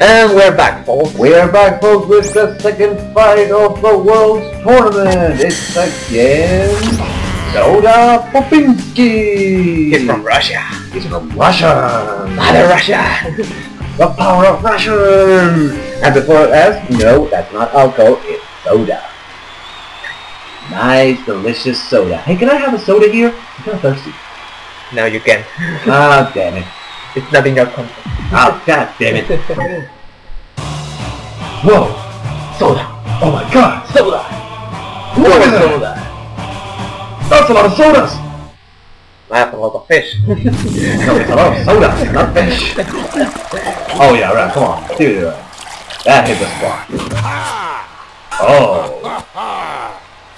And we're back, folks. We're back folks with the second fight of the World's Tournament. It's again Soda Popinski. He's from Russia. He's from Russia. Mother Russia. The power of Russia. And before us, no, that's not alcohol, it's soda. Nice, delicious soda. Hey, can I have a soda here? I'm kind of thirsty. No, you can. Ah, damn it. It's not in your control. Oh, god damn it. Whoa! Soda! Oh my god! Soda! Look at that! soda. That's a lot of sodas! I have a lot of fish. No, it's a lot of soda, not fish. Oh yeah, right, come on. Dude, right. That hit the spot. Oh,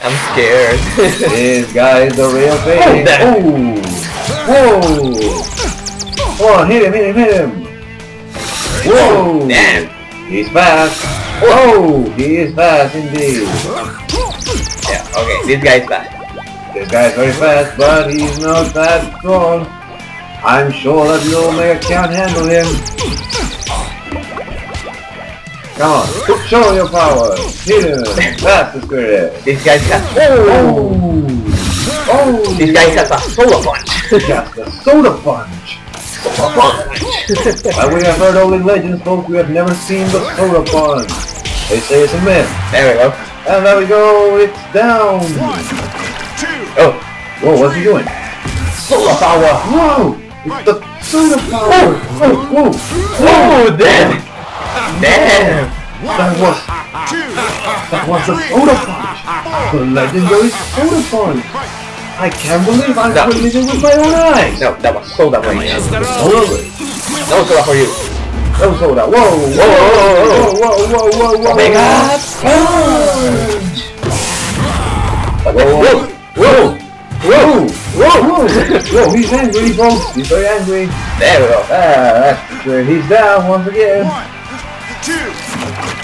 I'm scared. this guy is the real thing. Oh! Whoa! Come on, hit him, hit him, hit him! Whoa! Damn. He's fast! Whoa! He is fast indeed! Yeah, okay, this guy is bad. This guy's very fast, but he's not that strong. I'm sure that the Omega can't handle him. Come on, show your power. Hit him. That's the spirit. This guy has got... Oh! Oh! this guy has got a soda punch. Just the soda punch. Soda punch. We have heard only legends, folks. We have never seen the soda punch. They say it's a myth. there we go. And there we go. It's down. Oh, Whoa, what's he doing? soda power. Whoa! It's the soda power! Whoa, whoa, Oh, damn. Damn. That was... That was a soda punch! The legendary soda punch! I can't believe I No. witnessed it with my own eyes! No, that was soda rage. Soda rage. No soda for you. That No soda. Whoa, whoa, whoa, whoa, whoa, whoa, whoa, whoa, whoa. Oh my god. Whoa, whoa, whoa, whoa, whoa, whoa, whoa, Whoa, he's angry, folks. He's very angry. There we go. Ah, that's good. He's down once again.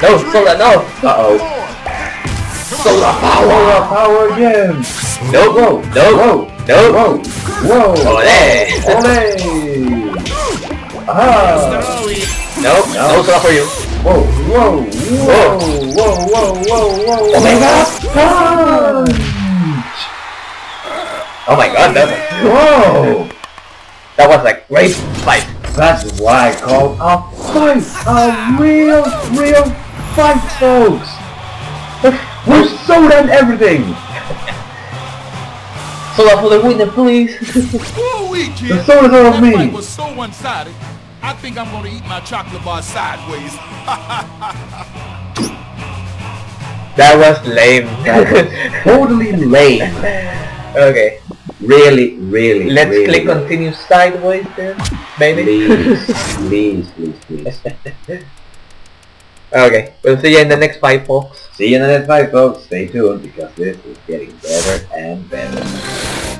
No, soda, no. Uh-oh. Soda power. Soda power again. No, Whoa, no, whoa, no. whoa, whoa. Ole. Ole. Aha. No, no soda for you. Whoa, whoa, whoa, whoa, whoa, whoa, whoa. Oh my god. Punch. Oh my god, that was, Whoa. that was a great fight. That's why I call a fight. A real, real fight, folks. With soda and everything. Soda for the winner, please. Woo-wee, kid. The soda's all of me. fight was so one-sided. I think I'm gonna eat my chocolate bar sideways. that was lame. Totally lame. okay, Really, really, let's really click lame. continue sideways then, maybe. Please, please, please, please. okay, we'll see you in the next fight, folks. See you in the next fight, folks. Stay tuned because this is getting better and better.